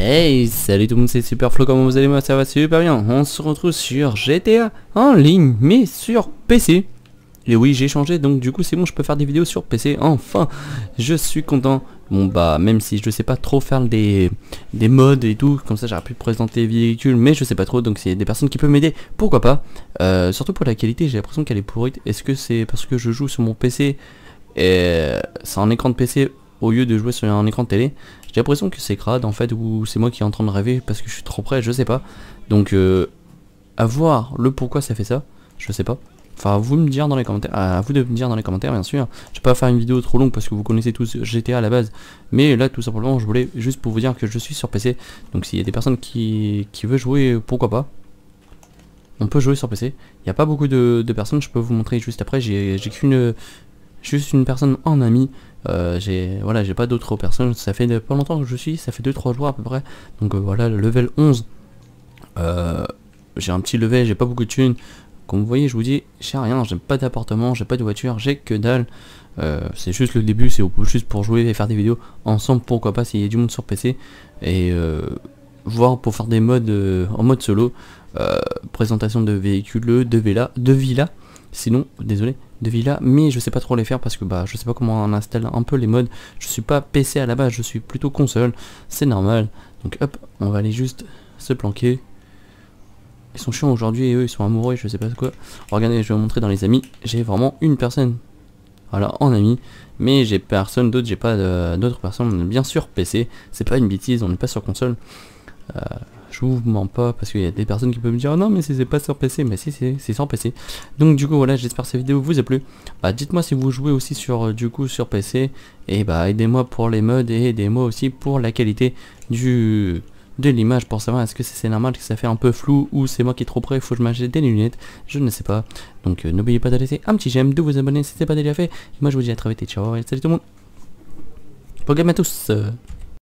Hey, salut tout le monde, c'est Superflo, comment vous allez moi Ça va super bien. On se retrouve sur GTA en ligne, mais sur PC. Et oui, j'ai changé, donc du coup c'est bon, je peux faire des vidéos sur PC. Enfin, je suis content. Bon bah, même si je sais pas trop faire des, des modes et tout, comme ça j'aurais pu présenter les véhicules, mais je sais pas trop, donc c'est des personnes qui peuvent m'aider, pourquoi pas? Euh, surtout pour la qualité, j'ai l'impression qu'elle est pourrite. Est-ce que c'est parce que je joue sur mon PC et c'est un écran de PC au lieu de jouer sur un écran de télé J'ai l'impression que c'est crade en fait, ou c'est moi qui est en train de rêver parce que je suis trop près, je sais pas. Donc euh, à voir le pourquoi ça fait ça, je sais pas. Enfin, à vous me dire dans les commentaires. Vous de me dire dans les commentaires, bien sûr. Je vais pas faire une vidéo trop longue parce que vous connaissez tous GTA à la base. Mais là, tout simplement, je voulais juste pour vous dire que je suis sur PC. Donc, s'il y a des personnes qui, qui veulent jouer, pourquoi pas. On peut jouer sur PC. Il n'y a pas beaucoup de, personnes. Je peux vous montrer juste après. J'ai qu'une juste une personne en ami. Euh, j'ai voilà, j'ai pas d'autres personnes. Ça fait pas longtemps que je suis. Ça fait 2-3 jours à peu près. Donc euh, voilà, le level 11. Euh, j'ai un petit level, j'ai pas beaucoup de thunes. Comme vous voyez, je vous dis, j'ai rien, j'ai pas d'appartement, j'ai pas de voiture, j'ai que dalle. C'est juste le début, c'est juste pour jouer et faire des vidéos ensemble, pourquoi pas s'il y a du monde sur PC. Et voir pour faire des modes en mode solo, présentation de véhicules, de villas, de villas. Sinon, désolé, de villas, mais je sais pas trop les faire parce que bah je sais pas comment on installe un peu les modes. Je suis pas PC à la base, je suis plutôt console, c'est normal. Donc hop, on va aller juste se planquer. Ils sont chiants aujourd'hui et eux ils sont amoureux je sais pas quoi. Regardez, je vais vous montrer dans les amis. J'ai vraiment une personne. Voilà, en ami. Mais j'ai personne d'autre, j'ai pas d'autres personnes. Bien sûr, PC. C'est pas une bêtise, on n'est pas sur console. Euh, je vous mens pas parce qu'il y a des personnes qui peuvent me dire oh non mais c'est pas sur PC mais si c'est sur PC donc du coup voilà j'espère que cette vidéo vous a plu bah dites moi si vous jouez aussi sur euh, du coup sur PC et bah aidez moi pour les modes et aidez moi aussi pour la qualité du de l'image pour savoir est-ce que c'est normal que ça fait un peu flou ou c'est moi qui est trop près, faut que je m'achète des lunettes, je ne sais pas. Donc euh, n'oubliez pas de laisser un petit j'aime, de vous abonner si ce n'est pas déjà fait. Et moi je vous dis à très vite et ciao salut tout le monde. Bon game à tous